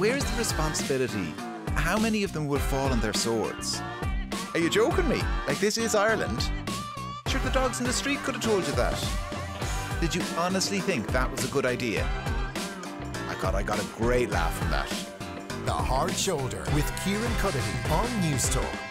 Where's the responsibility? How many of them will fall on their swords? Are you joking me? Like, this is Ireland? Sure, the dogs in the street could have told you that. Did you honestly think that was a good idea? I God, I got a great laugh from that. The Hard Shoulder with Kieran Cuddihy on Newstalk.